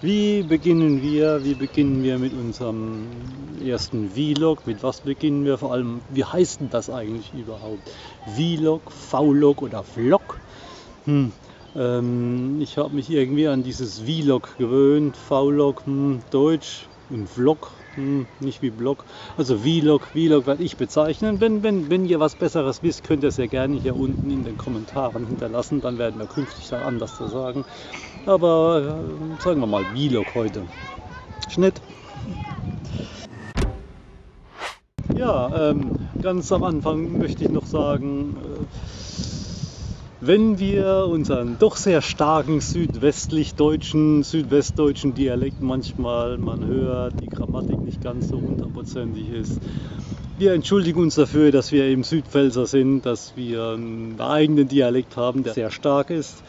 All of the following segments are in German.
wie beginnen wir? Wie beginnen wir mit unserem ersten Vlog? Mit was beginnen wir? Vor allem, wie heißt denn das eigentlich überhaupt? Vlog, V-Log oder Vlog? Hm. Ähm, ich habe mich irgendwie an dieses Vlog gewöhnt. V-Log, hm, Deutsch und Vlog hm, nicht wie Blog. Also Vlog, Vlog werde ich bezeichnen. Wenn, wenn, wenn ihr was Besseres wisst, könnt ihr es ja gerne hier unten in den Kommentaren hinterlassen. Dann werden wir künftig dann anders zu sagen. Aber äh, sagen wir mal Vlog heute. Schnitt. Ja, ähm, ganz am Anfang möchte ich noch sagen, äh, wenn wir unseren doch sehr starken südwestlich-deutschen, südwestdeutschen Dialekt manchmal man hört, die Grammatik nicht ganz so hundertprozentig ist. Wir entschuldigen uns dafür, dass wir im Südpfälzer sind, dass wir einen eigenen Dialekt haben, der sehr stark ist.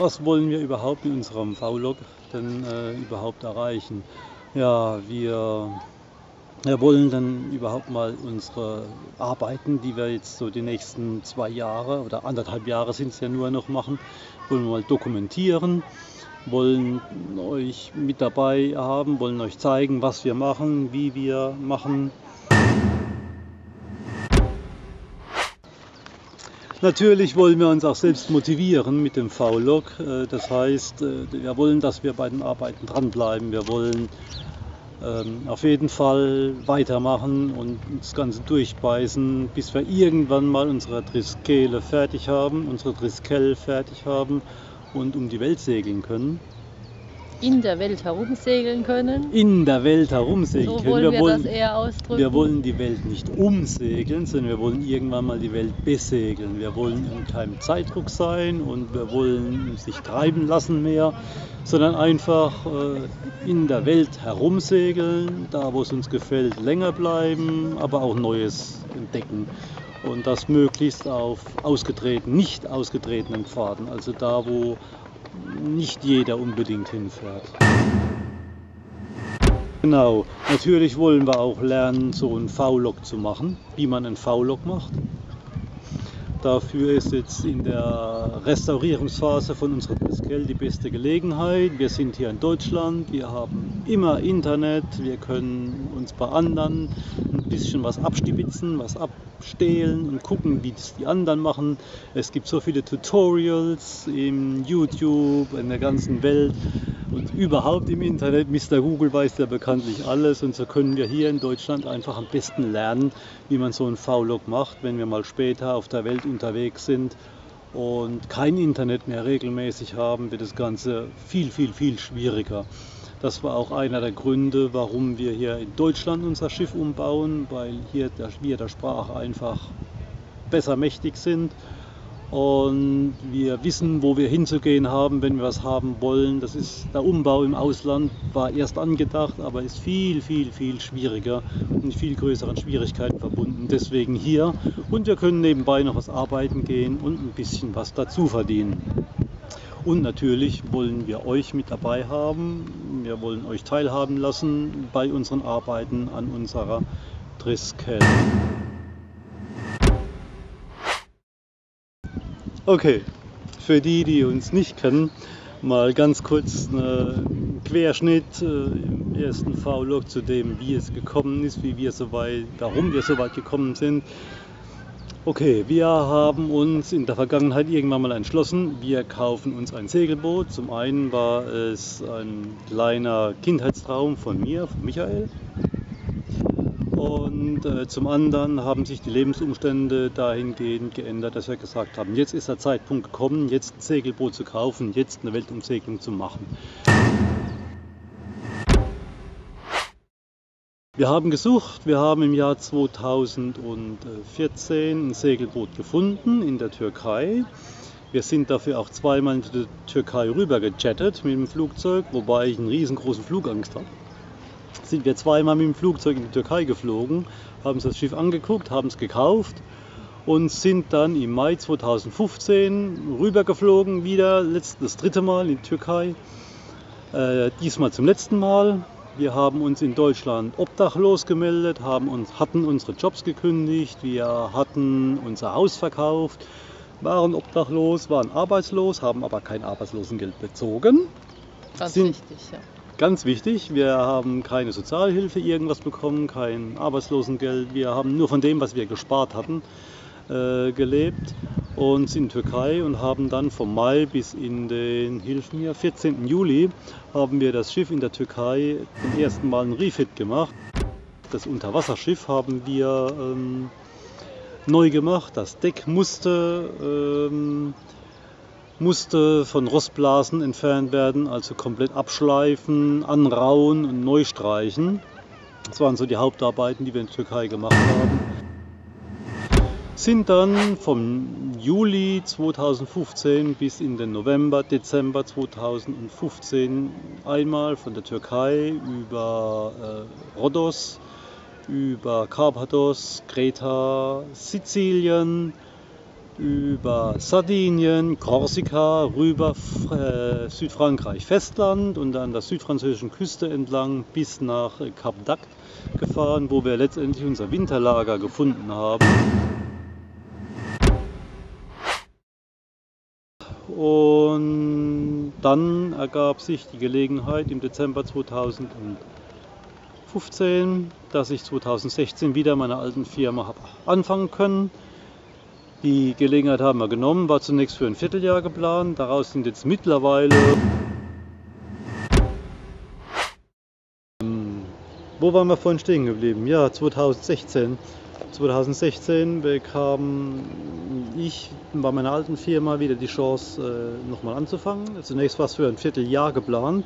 Was wollen wir überhaupt in unserem V-Log denn äh, überhaupt erreichen? Ja, wir wir wollen dann überhaupt mal unsere Arbeiten, die wir jetzt so die nächsten zwei Jahre oder anderthalb Jahre sind es ja nur noch machen, wollen wir mal dokumentieren, wollen euch mit dabei haben, wollen euch zeigen, was wir machen, wie wir machen. Natürlich wollen wir uns auch selbst motivieren mit dem V-Log. Äh, das heißt, äh, wir wollen, dass wir bei den Arbeiten dranbleiben. Wir wollen ähm, auf jeden Fall weitermachen und das Ganze durchbeißen, bis wir irgendwann mal unsere Triskele fertig haben, unsere Triskel fertig haben und um die Welt segeln können in der Welt herumsegeln können. In der Welt herumsegeln so können. Wollen wir, wir wollen, das eher ausdrücken. Wir wollen die Welt nicht umsegeln, sondern wir wollen irgendwann mal die Welt besegeln. Wir wollen in keinem Zeitdruck sein und wir wollen sich treiben lassen mehr, sondern einfach äh, in der Welt herumsegeln, da wo es uns gefällt, länger bleiben, aber auch Neues entdecken. Und das möglichst auf ausgetretenen, nicht ausgetretenen Pfaden, also da, wo nicht jeder unbedingt hinfährt. Genau, natürlich wollen wir auch lernen, so einen V-Log zu machen, wie man einen V-Log macht. Dafür ist jetzt in der Restaurierungsphase von unserer Triskel die beste Gelegenheit. Wir sind hier in Deutschland, wir haben immer Internet, wir können uns bei anderen ein bisschen was abstibitzen, was abstehlen und gucken, wie das die anderen machen. Es gibt so viele Tutorials im YouTube, in der ganzen Welt und überhaupt im Internet. Mr. Google weiß ja bekanntlich alles und so können wir hier in Deutschland einfach am besten lernen, wie man so einen V-Log macht, wenn wir mal später auf der Welt unterwegs sind und kein Internet mehr regelmäßig haben, wird das Ganze viel, viel, viel schwieriger. Das war auch einer der Gründe, warum wir hier in Deutschland unser Schiff umbauen, weil hier wir der Sprache einfach besser mächtig sind und wir wissen, wo wir hinzugehen haben, wenn wir was haben wollen. Das ist der Umbau im Ausland war erst angedacht, aber ist viel, viel, viel schwieriger und mit viel größeren Schwierigkeiten verbunden. Deswegen hier und wir können nebenbei noch was arbeiten gehen und ein bisschen was dazu verdienen. Und natürlich wollen wir euch mit dabei haben. Wir wollen euch teilhaben lassen bei unseren Arbeiten an unserer Triskel. Okay, für die, die uns nicht kennen, mal ganz kurz einen Querschnitt äh, im ersten V-Log zu dem, wie es gekommen ist, wie wir so weit, warum wir so weit gekommen sind. Okay, wir haben uns in der Vergangenheit irgendwann mal entschlossen, wir kaufen uns ein Segelboot. Zum einen war es ein kleiner Kindheitstraum von mir, von Michael. Und äh, zum anderen haben sich die Lebensumstände dahingehend geändert, dass wir gesagt haben, jetzt ist der Zeitpunkt gekommen, jetzt ein Segelboot zu kaufen, jetzt eine Weltumsegelung zu machen. Wir haben gesucht, wir haben im Jahr 2014 ein Segelboot gefunden in der Türkei. Wir sind dafür auch zweimal in die Türkei rüber gejettet mit dem Flugzeug, wobei ich einen riesengroßen Flugangst habe sind wir zweimal mit dem Flugzeug in die Türkei geflogen, haben uns das Schiff angeguckt, haben es gekauft und sind dann im Mai 2015 rübergeflogen, wieder das dritte Mal in die Türkei. Äh, diesmal zum letzten Mal. Wir haben uns in Deutschland obdachlos gemeldet, haben uns, hatten unsere Jobs gekündigt, wir hatten unser Haus verkauft, waren obdachlos, waren arbeitslos, haben aber kein Arbeitslosengeld bezogen. Ganz Sind- wichtig, ja. Ganz wichtig, wir haben keine Sozialhilfe irgendwas bekommen, kein Arbeitslosengeld. Wir haben nur von dem, was wir gespart hatten, äh, gelebt und sind in Türkei und haben dann vom Mai bis in den, hilf mir, 14. Juli haben wir das Schiff in der Türkei zum ersten Mal ein Refit gemacht. Das Unterwasserschiff haben wir ähm, neu gemacht. Das Deck musste ähm, musste von Rostblasen entfernt werden, also komplett abschleifen, anrauen und neu streichen. Das waren so die Hauptarbeiten, die wir in der Türkei gemacht haben. Sind dann vom Juli 2015 bis in den November, Dezember 2015 einmal von der Türkei über äh, Rhodos, über Karpathos, Kreta, Sizilien, über Sardinien, Korsika, rüber äh, Südfrankreich Festland und an der südfranzösischen Küste entlang bis nach Kap d'Agde gefahren, wo wir letztendlich unser Winterlager gefunden haben. Und dann ergab sich die Gelegenheit im Dezember 2015, dass ich 2016 wieder in meiner alten Firma habe anfangen können. Die Gelegenheit haben wir genommen, war zunächst für ein Vierteljahr geplant. Daraus sind jetzt mittlerweile. Ähm, Wo waren wir vorhin stehen geblieben? Ja, 2016. 2016 bekam ich bei meiner alten Firma wieder die Chance, äh, nochmal anzufangen. Zunächst war es für ein Vierteljahr geplant.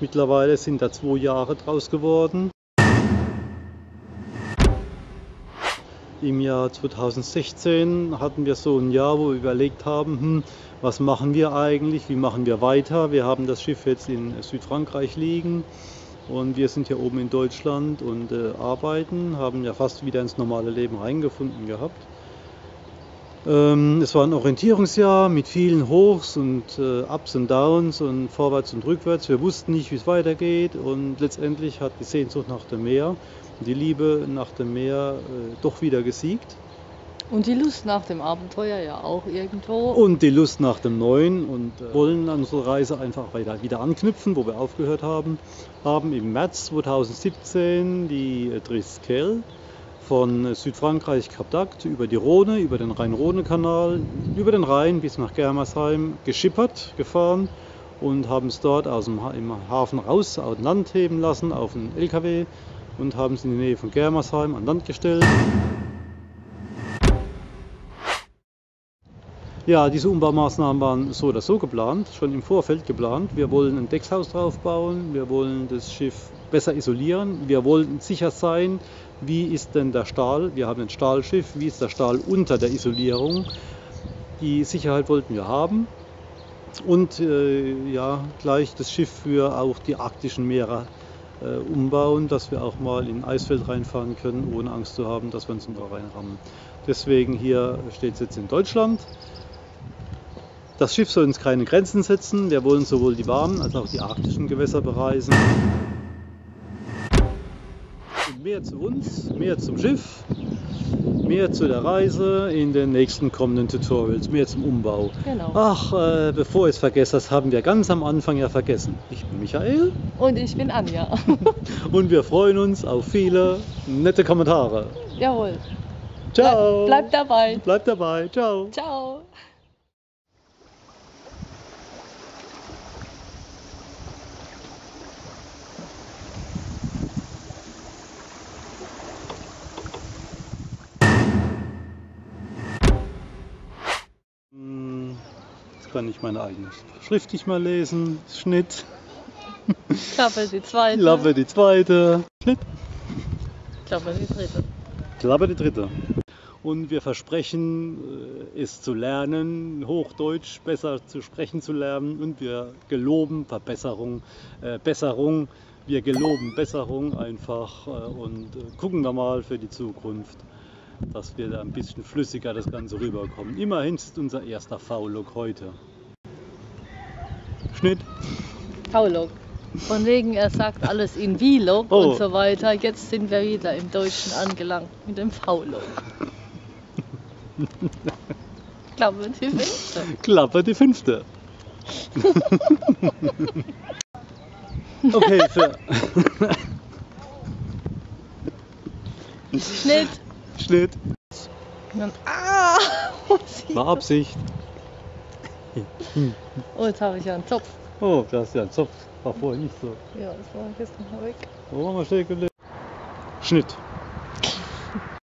Mittlerweile sind da zwei Jahre draus geworden. Im Jahr 2016 hatten wir so ein Jahr, wo wir überlegt haben, hm, was machen wir eigentlich, wie machen wir weiter. Wir haben das Schiff jetzt in Südfrankreich liegen und wir sind hier oben in Deutschland und äh, arbeiten, haben ja fast wieder ins normale Leben reingefunden gehabt. Ähm, es war ein Orientierungsjahr mit vielen Hochs und äh, Ups und Downs und vorwärts und rückwärts. Wir wussten nicht, wie es weitergeht und letztendlich hat die Sehnsucht nach dem Meer, die Liebe nach dem Meer äh, doch wieder gesiegt. Und die Lust nach dem Abenteuer ja auch irgendwo. Und die Lust nach dem Neuen und äh, wollen an unserer Reise einfach weiter, wieder anknüpfen, wo wir aufgehört haben. Haben im März 2017 die äh, Triskel von Südfrankreich d'Agde über die Rhone, über den Rhein-Rhone-Kanal, über den Rhein bis nach Germersheim geschippert, gefahren und haben es dort aus dem Hafen raus an Land heben lassen auf einen LKW und haben es in die Nähe von Germersheim an Land gestellt. Ja, diese Umbaumaßnahmen waren so oder so geplant, schon im Vorfeld geplant. Wir wollen ein Deckshaus drauf bauen, wir wollen das Schiff besser isolieren, wir wollen sicher sein, wie ist denn der Stahl, wir haben ein Stahlschiff, wie ist der Stahl unter der Isolierung. Die Sicherheit wollten wir haben und äh, ja, gleich das Schiff für auch die arktischen Meere äh, umbauen, dass wir auch mal in ein Eisfeld reinfahren können, ohne Angst zu haben, dass wir uns da reinrammen. Deswegen hier steht es jetzt in Deutschland. Das Schiff soll uns keine Grenzen setzen. Wir wollen sowohl die warmen als auch die arktischen Gewässer bereisen. Und mehr zu uns, mehr zum Schiff, mehr zu der Reise in den nächsten kommenden Tutorials, mehr zum Umbau. Genau. Ach, äh, bevor ich es vergesse, das haben wir ganz am Anfang ja vergessen. Ich bin Michael Und ich bin Anja. und wir freuen uns auf viele nette Kommentare. Jawohl. Ciao. Bleib, bleib dabei. Bleibt dabei. Ciao. Ciao. Kann ich meine eigene Schrift nicht mal lesen. Schnitt. Klappe die zweite. Klappe die zweite. Schnitt. Klappe die dritte. Klappe die dritte. Und wir versprechen, äh, es zu lernen, Hochdeutsch besser zu sprechen zu lernen. Und wir geloben Verbesserung, äh, Besserung. Wir geloben Besserung einfach äh, und äh, gucken wir mal für die Zukunft, dass wir da ein bisschen flüssiger das Ganze rüberkommen. Immerhin ist unser erster V-Log heute. Schnitt. Paulog. Von wegen, er sagt alles in Vilo Oh. und so weiter. Jetzt sind wir wieder im Deutschen angelangt mit dem V-Log. Klappe die fünfte. Klappe die fünfte. okay, für Schnitt. Schnitt. Dann, ah! War Absicht. Oh, jetzt habe ich ja einen Zopf. Oh, das ist ja ein Zopf. War vorher nicht so. Ja, das war gestern mal weg. Wo haben wir stehen geblieben? Schnitt.